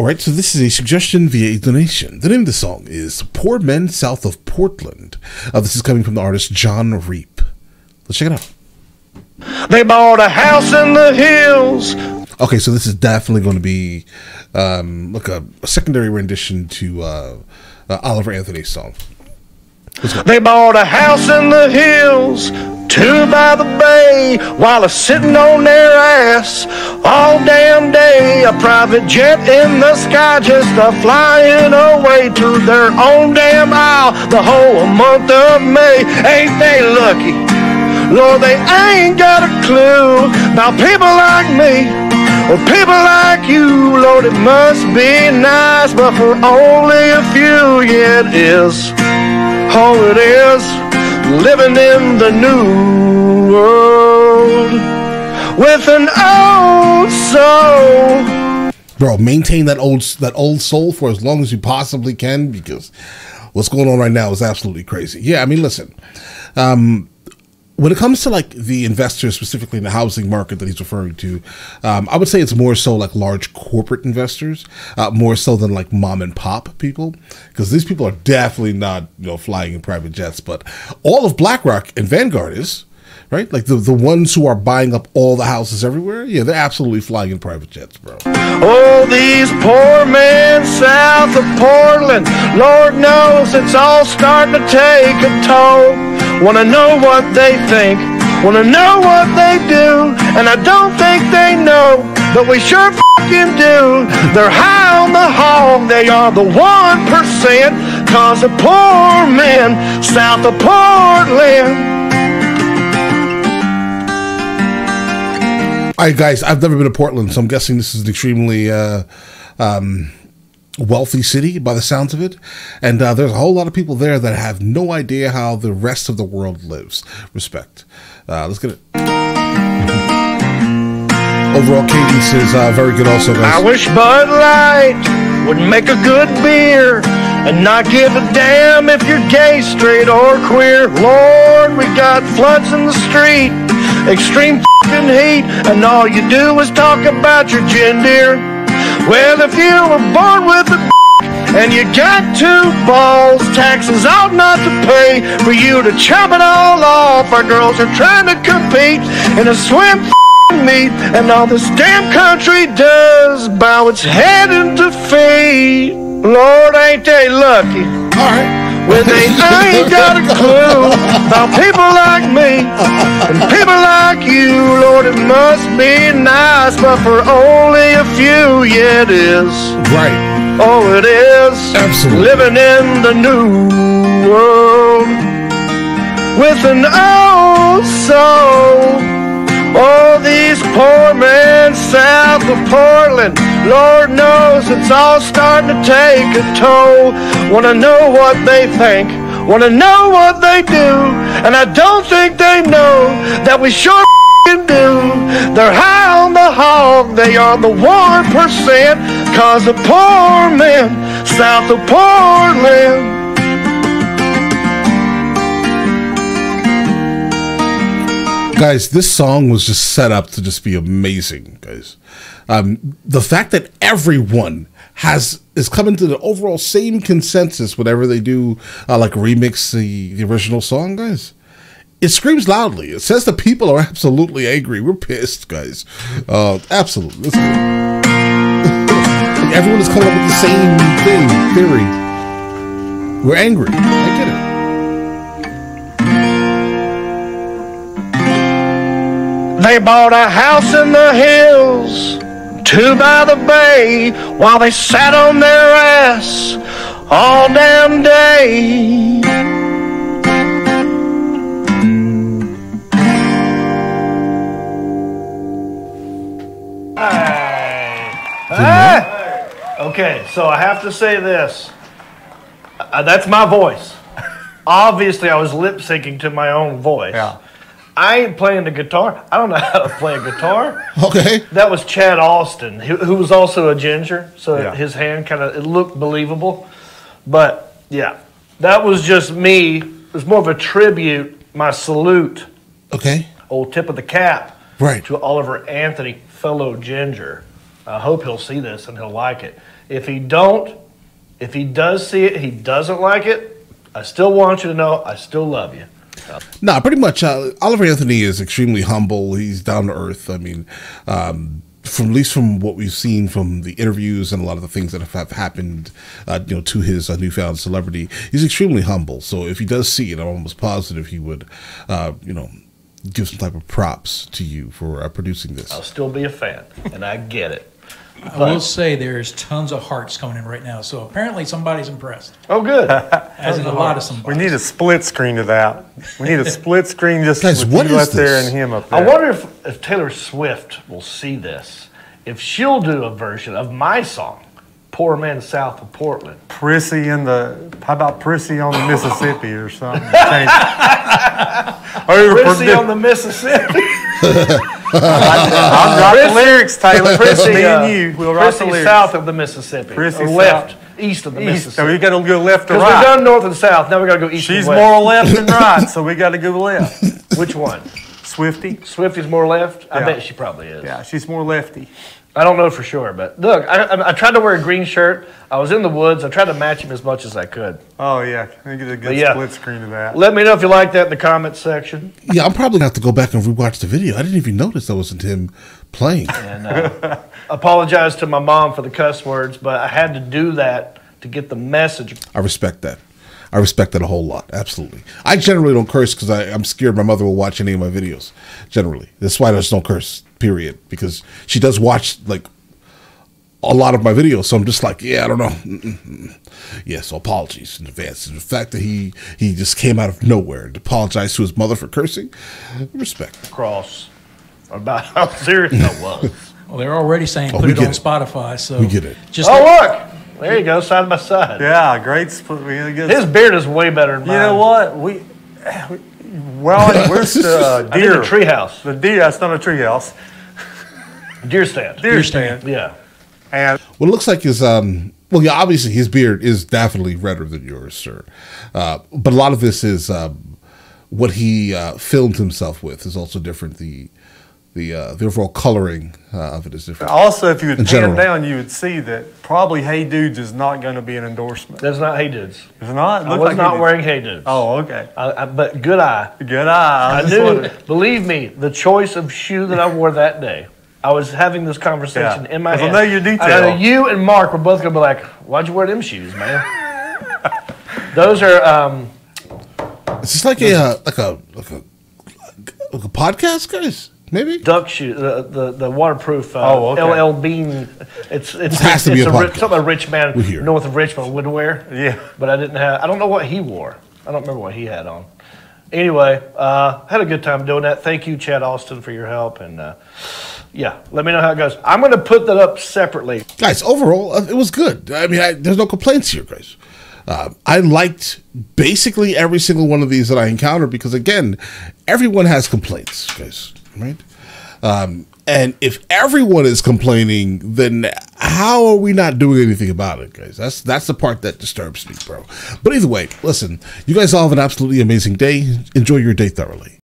All right, so this is a suggestion via a donation. The name of the song is Poor Men South of Portland. Uh, this is coming from the artist Jon Reep. Let's check it out. They bought a house in the hills. Okay, so this is definitely going to be um, like a, a secondary rendition to uh, uh, Oliver Anthony's song. They bought a house in the hills, two by the bay, while a sitting on their ass all damn day. A private jet in the sky, just a flying away to their own damn isle the whole month of May. Ain't they lucky? Lord, they ain't got a clue about people like me. Or people like you, Lord, it must be nice, but for only a few, yeah, it is. Oh, it is living in the new world with an old soul. Bro, maintain that old that old soul for as long as you possibly can because what's going on right now is absolutely crazy. Yeah, I mean, listen. Um, when it comes to like the investors specifically in the housing market that he's referring to um, i would say it's more so like large corporate investors uh, more so than like mom and pop people because these people are definitely not you know flying in private jets. But all of blackrock and vanguard is right? Like the, the ones who are buying up all the houses everywhere yeah they're absolutely flying in private jets bro. Oh, these poor men south of Portland, Lord knows it's all starting to take a toll. Wanna know what they think, wanna know what they do, and I don't think they know, but we sure fucking do. They're high on the hog, they are the 1%, cause the poor men south of Portland. All right, guys, I've never been to Portland, so I'm guessing this is an extremely uh, um, wealthy city by the sounds of it. And uh, there's a whole lot of people there that have no idea how the rest of the world lives. Respect. Uh, let's get it. Overall cadence is uh, very good, also, I wish Bud Light would make a good beer and not give a damn if you're gay, straight, or queer. Lord, we got floods in the street, extreme heat, and all you do is talk about your gender. Well, if you were born with a and you got two balls, taxes ought not to pay for you to chop it all off. Our girls are trying to compete in a swim meet, and all this damn country does bow its head in defeat. Lord, ain't they lucky? All right. When they ain't got a clue about people like me and people like you, Lord, it must be nice, but for only a few, yeah, it is. Right. Oh, it is. Absolutely. Living in the new world with an old soul. Oh, these poor men south of Portland, Lord knows it's all starting to take a toll. Wanna know what they think, wanna know what they do, and I don't think they know that we sure can do. They're high on the hog, they are the one percent, cause the poor men south of Portland. guys this song was just set up to just be amazing guys um, the fact that everyone has is coming to the overall same consensus whenever they do uh, like remix the, the original song guys it screams loudly. It says the people are absolutely angry. We're pissed guys. Uh, absolutely. Everyone is coming up with the same thing theory. We're angry. I get it. They bought a house in the hills, two by the bay, while they sat on their ass all damn day. Hey. Okay, so I have to say this. Uh, that's my voice. Obviously, I was lip syncing to my own voice. Yeah. I ain't playing the guitar. I don't know how to play a guitar. okay That was Chad Austin, who, who was also a ginger, so Yeah. his hand kind of it looked believable. But yeah, that was just me. It was more of a tribute, my salute, okay old tip of the cap right to Oliver Anthony, fellow ginger. I hope he'll see this and he'll like it. If he don't, if he does see it, he doesn't like it. I still want you to know I still love you. No, pretty much. Uh, Oliver Anthony is extremely humble. He's down to earth. I mean, um, from at least from what we've seen from the interviews and a lot of the things that have, have happened, uh, you know, to his uh, newfound celebrity, he's extremely humble. So if he does see it, I'm almost positive he would, uh, you know, give some type of props to you for uh, producing this. I'll still be a fan, and I get it. I will say there's tons of hearts coming in right now, so apparently somebody's impressed. Oh, good. As in a lot of We need a split screen of that. We need a split screen just Guys, with what you is up there and him up there. I wonder if, if Taylor Swift will see this, if she'll do a version of my song, Poor Man South of Portland. Prissy in the. How about Prissy on the Mississippi or something? Change- Or Prissy on the Mississippi. I'll drop the Prissy- lyrics, Taylor. Prissy, Me uh, and you. We'll write the lyrics. south of the Mississippi. Prissy or south. left, east of the East. So we Mississippi. got to go left to Because we've done north and south, now we got to go east She's and west. more left than right, so we got to go left. Which one? Swifty. Swifty's more left? I Yeah. bet she probably is. Yeah, she's more lefty. I don't know for sure, but look, I, I, I tried to wear a green shirt. I was in the woods. I tried to match him as much as I could. Oh yeah, I get a good yeah. split screen of that. Let me know if you like that in the comments section. Yeah, I'm probably gonna have to go back and rewatch the video. I didn't even notice that wasn't him playing. And uh, apologize to my mom for the cuss words, but I had to do that to get the message. I respect that. I respect that a whole lot. Absolutely. I generally don't curse because I'm scared my mother will watch any of my videos. Generally, that's why I just don't curse. Period. Because she does watch like a lot of my videos, so I'm just like, yeah, I don't know. Yeah, so apologies in advance. And the fact that he he just came out of nowhere and apologized to his mother for cursing, respect. Cross about how serious I was. Well, they're already saying Oh, put it on it. Spotify, so We get it. Just oh, like- look! There you go, side by side. Yeah, great split. We got a good His beard is way better than mine. You know what? We, we well, where's the uh, I need deer? a treehouse. The deer. That's not a tree house. Deer stand. Deer stand. Yeah. And What it looks like is um well yeah obviously his beard is definitely redder than yours sir uh, but a lot of this is um, what he uh, filmed himself with is also different the the uh, the overall coloring uh, of it is different also, if you would In pan general. down, you would see that probably Hey Dudes is not going to be an endorsement. That's not Hey Dudes. It's not? It I was like not Hey wearing Hey Dudes. Oh, okay. I, I, but good eye. Good eye. I just knew, wondered. believe me, the choice of shoe that I wore that day. I was having this conversation Yeah. in my 'Cause I know your And I detail. know you and Mark were both gonna be like, "Why'd you wear them shoes, man?" Those are um, it's just like a uh, like a like a like a podcast guys maybe duck shoes, the the, the waterproof uh, Oh, okay. LL Bean. It's it's has to it's be a ri- podcast. something a rich man We hear. north of Richmond would wear. Yeah. but I didn't have. I don't know what he wore. I don't remember what he had on. Anyway, uh, had a good time doing that. Thank you, Chad Austin, for your help. And uh, yeah, let me know how it goes. I'm going to put that up separately. guys overall uh, it was good i mean I, there's no complaints here guys uh, i liked basically every single one of these that i encountered because again everyone has complaints guys right? Um, and if everyone is complaining then how are we not doing anything about it guys? That's that's the part that disturbs me bro. But either way listen you guys all have an absolutely amazing day. Enjoy your day thoroughly